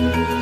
了。